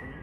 for me.